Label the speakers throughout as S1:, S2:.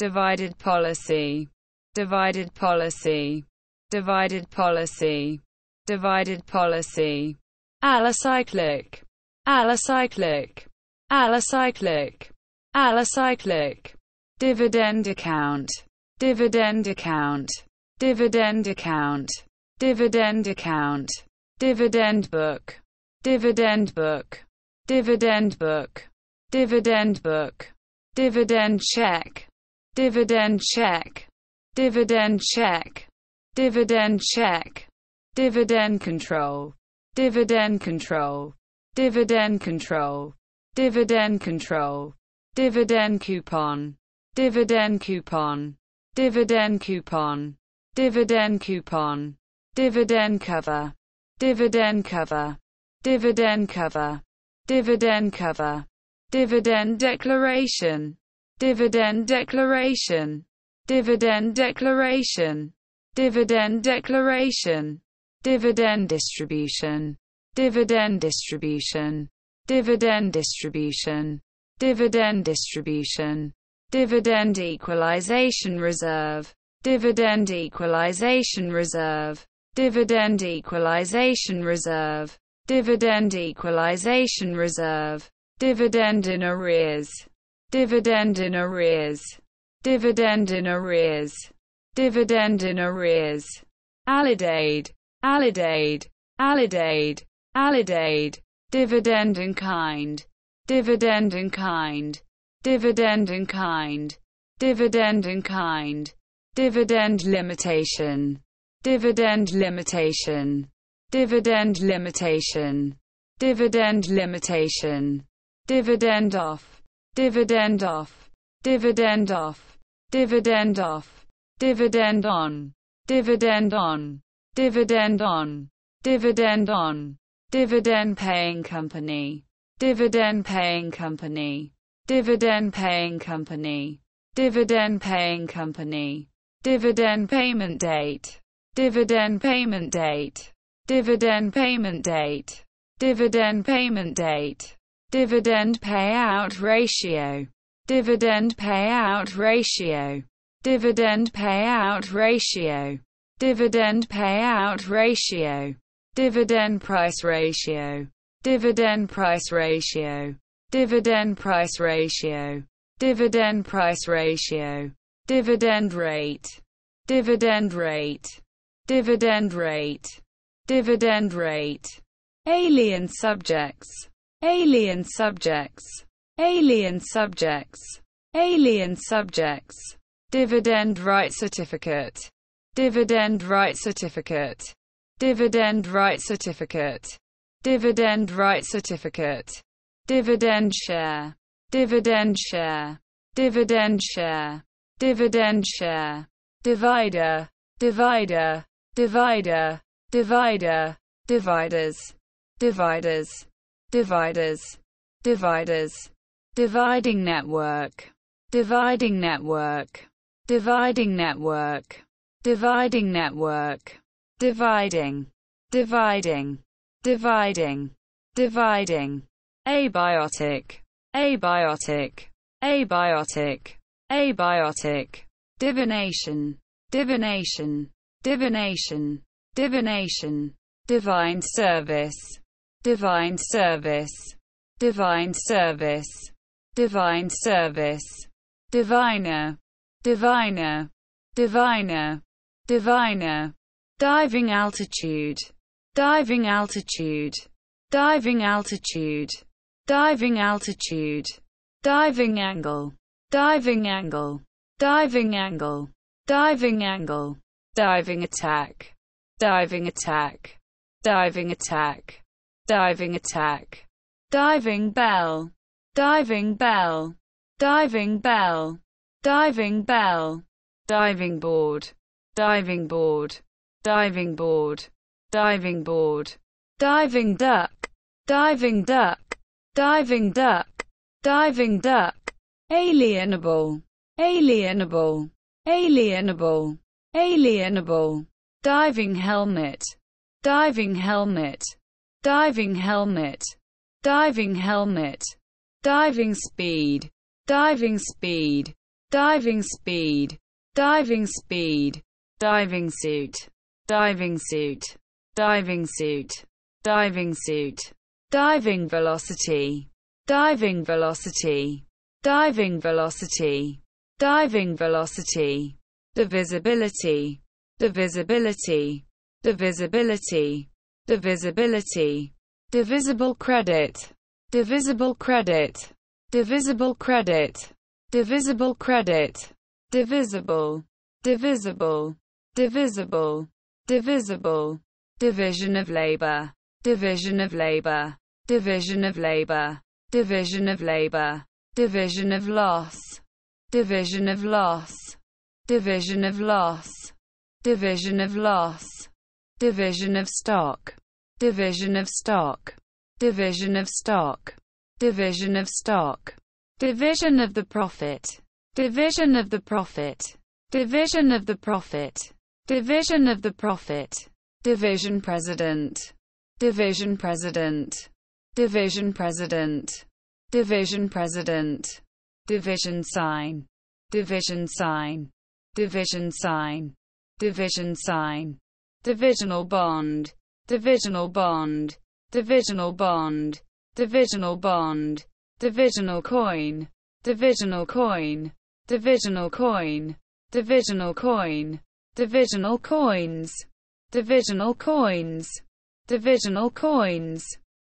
S1: divided policy, divided policy, divided policy, divided policy, allocyclic, allocyclic, allocyclic, allocyclic, dividend account, dividend account, dividend account, dividend account, dividend book, dividend book, dividend book, dividend book, dividend check, dividend check, dividend check, dividend check, dividend control, dividend control, dividend control, dividend control, dividend coupon, dividend coupon, dividend coupon, dividend coupon, dividend cover, dividend cover, dividend cover, dividend cover, dividend declaration, dividend declaration, dividend declaration, dividend declaration, dividend distribution, dividend distribution, dividend distribution, dividend distribution, dividend equalization reserve, dividend equalization reserve, dividend equalization reserve, dividend equalization reserve, dividend in arrears, dividend in arrears, dividend in arrears, dividend in arrears, alidade, alidade, alidade, alidade, dividend in kind, dividend in kind, dividend in kind, dividend in kind, dividend limitation, dividend limitation, dividend limitation, dividend limitation, dividend off, dividend off, dividend off, dividend off, dividend on, dividend on, dividend on, dividend on, dividend paying company, dividend paying company, dividend paying company, dividend paying company, dividend payment date, dividend payment date, dividend payment date, dividend payment date, dividend payout ratio, dividend payout ratio, dividend payout ratio, dividend payout ratio, dividend price ratio, dividend price ratio, dividend price ratio, dividend price ratio, dividend rate, dividend rate, dividend rate, dividend rate, alien subjects, alien subjects, alien subjects, alien subjects, dividend right certificate, dividend right certificate, dividend right certificate, dividend right certificate, dividend share, dividend share, dividend share, dividend share, divider, divider, divider, divider, dividers, dividers, dividers, dividers, dividing network, dividing network, dividing network, dividing network, dividing, dividing, dividing, dividing, abiotic, abiotic, abiotic, abiotic, divination, divination, divination, divination, divine service, divine service, divine service, divine service, diviner, diviner, diviner, diviner, diving altitude, diving altitude, diving altitude, diving altitude, diving angle, diving angle, diving angle, diving angle, diving attack, diving attack, diving attack, diving attack, diving bell, diving bell, diving bell, diving bell, diving board, diving board, diving board, diving board, diving duck, diving duck, diving duck, diving duck, alienable, alienable, alienable, alienable, diving helmet, diving helmet, diving helmet, diving helmet, diving speed, diving speed, diving speed, diving speed, diving suit, diving suit, diving suit, diving suit, diving velocity, diving velocity, diving velocity, diving velocity, divisibility, divisibility, divisibility, divisibility, divisible credit, divisible credit, divisible credit, divisible credit, divisible, divisible, divisible, divisible, division of labor, division of labor, division of labor, division of labor, division of loss, division of loss, division of loss, division of loss, division of stock, division of stock, division of stock, division of stock, division of the profit, division of the profit, division of the profit, division of the profit, division president, division president, division president, division president, division sign, division sign, division sign, division sign, divisional bond, divisional bond, divisional bond, divisional bond, divisional coin, divisional coin, divisional coin, divisional coin, divisional coins, divisional coins, divisional coins,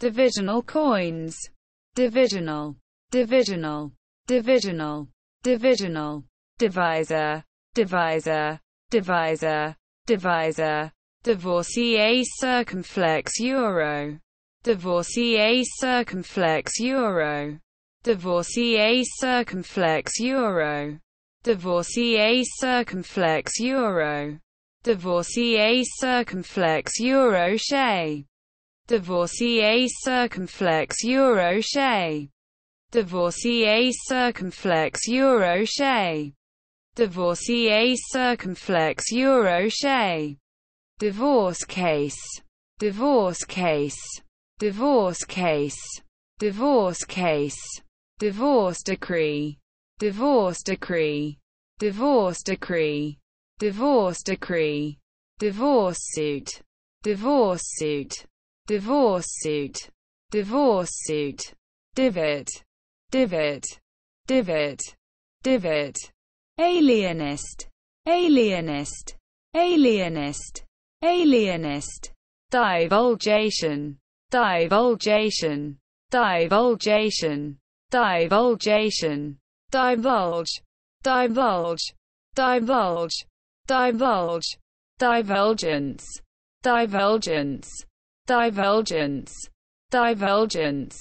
S1: divisional coins, divisional, divisional, divisional, divisional, divisor, divisor, divisor, divisor, divorcee circumflex euro, divorcee circumflex euro, divorcee circumflex euro, divorcee circumflex euro, divorcee circumflex euro shay, divorcee circumflex euro shay, divorcee circumflex euro shay, divorcee circumflex euro shay, divorce case, divorce case, divorce case, divorce case, divorce decree, divorce decree, divorce decree, divorce decree, divorce suit, divorce suit, divorce suit, divorce suit, divot, divot, divot, divot, alienist, alienist, alienist, alienist, divulgation, divulgation, divulgation, divulgation, divulge, divulge, divulge, divulge, divulgence, divulgence, divulgence, divulgence,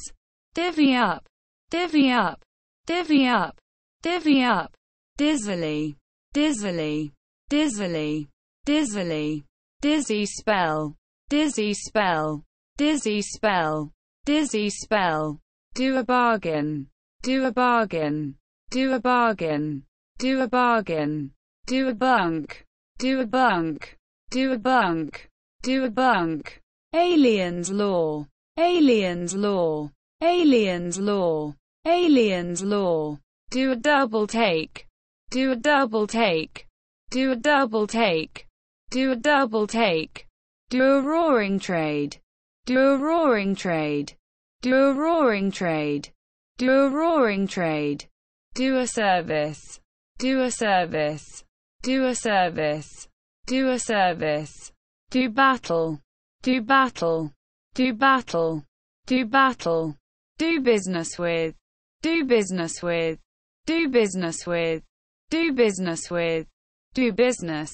S1: divvy up, divvy up, divvy up, divvy up, dizzily, dizzily, dizzily, dizzily, dizzy spell, dizzy spell, dizzy spell, dizzy spell, do a bargain, do a bargain, do a bargain, do a bargain, do a bunk, do a bunk, do a bunk, do a bunk, aliens law, aliens law, aliens law, aliens law, do a double take, do a double take, do a double take, do a double take, do a roaring trade, do a roaring trade, do a roaring trade, do a roaring trade, do a service, do a service, do a service, do a service, do battle, do battle, do battle, do battle, do business with, do business with, do business with, do business with, do business,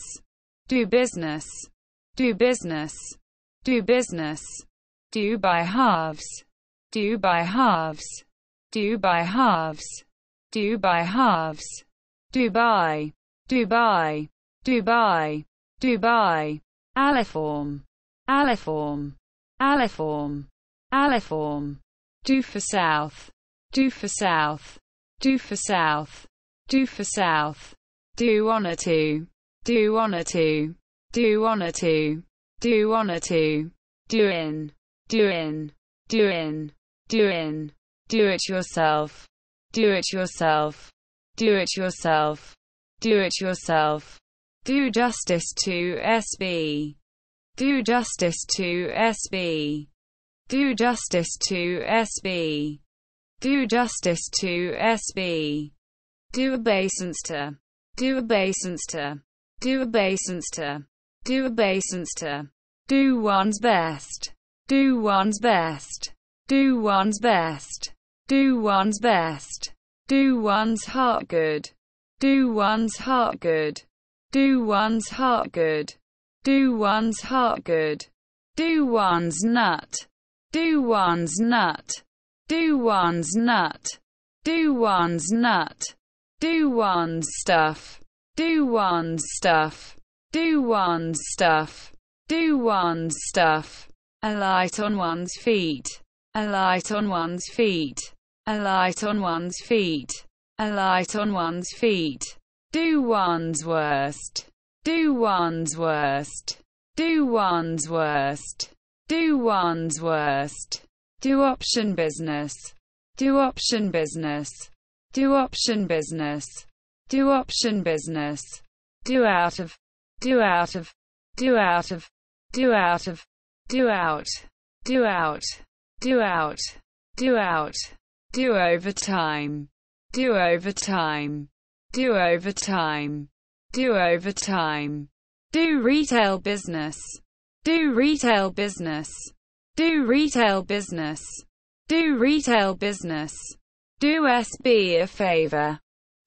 S1: do business, do business, do business, do by halves, do by halves, do by halves, do by halves, Dubai, Dubai, Dubai, Dubai, aliform, aliform, aliform, aliform, do for south, do for south, do for south, do for south, do honor to, do honor to, do honor to, do honor to, do in, do in, do it yourself, do it yourself, do it yourself, do it yourself, do justice to SB, do justice to SB, do justice to SB, do justice to SB, do obeisance to, do obeisance do obeisance do obeisance do one's best, do one's best, do one's best, do one's best, do one's heart good, do one's heart good, do one's heart good, do one's heart good, do one's nut, do one's nut, do one's nut, do one's nut, do one's stuff, do one's stuff, do one's stuff, do one's stuff, alight on one's feet, alight on one's feet, alight on one's feet, alight on one's feet, do one's worst, do one's worst, do one's worst, do one's worst, do option business, do option business, do option business, do option business, do out of, do out of, do out of, do out of, do out, do out, do out, do out, do overtime, do overtime, do overtime, do overtime, do retail business, do retail business, do retail business, do retail business, do SB a favor,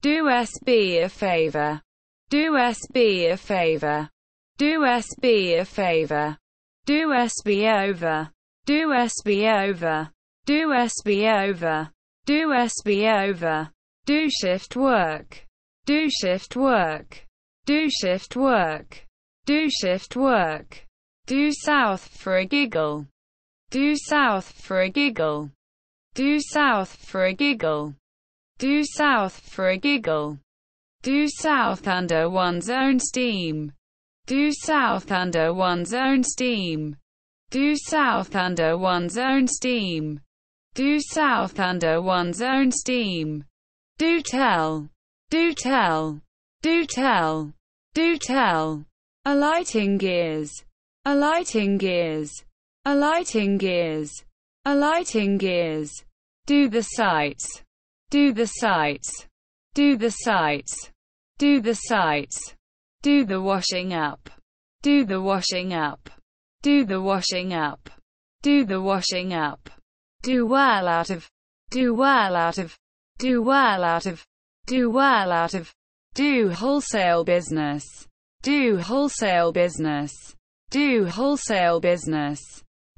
S1: do SB a favor, do SB a favor, do SB a favor, do SB over, do SB over, do SB over, do SB over, do shift work, do shift work, do shift work, do shift work, do south for a giggle, do south for a giggle, do south for a giggle, do south for a giggle, do south under one's own steam, do south under one's own steam. Do south under one's own steam. Do south under one's own steam. Do tell. Do tell. Do tell. Do tell. Alighting gears. Alighting gears. Alighting gears. Alighting gears. Do the sights. Do the sights. Do the sights. Do the sights. Do the washing up. Do the washing up. Do the washing up. Do the washing up. Do well out of. Do well out of. Do well out of. Do well out of. Do wholesale business. Do wholesale business. Do wholesale business.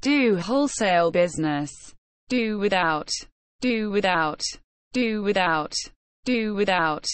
S1: Do wholesale business. Do without. Do without. Do without. Do without.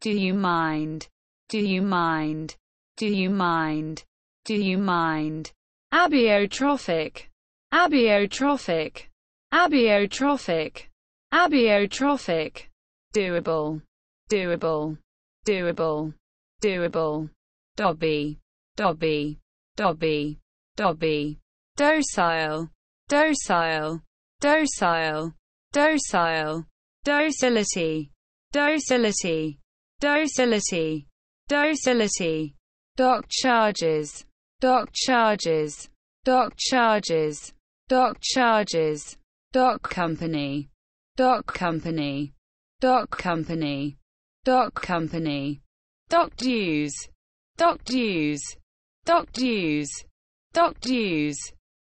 S1: Do you mind? Do you mind? Do you mind? Do you mind? Abiotrophic. Abiotrophic. Abiotrophic. Abiotrophic. Doable. Doable. Doable. Doable. Dobby. Dobby. Dobby. Dobby. Docile. Docile. Docile. Docile. Docility. Docility. Docility, docility, dock charges, dock charges, dock charges, dock charges, dock company, dock company, dock company, dock company, dock dues, dock dues, dock dues, dock dues,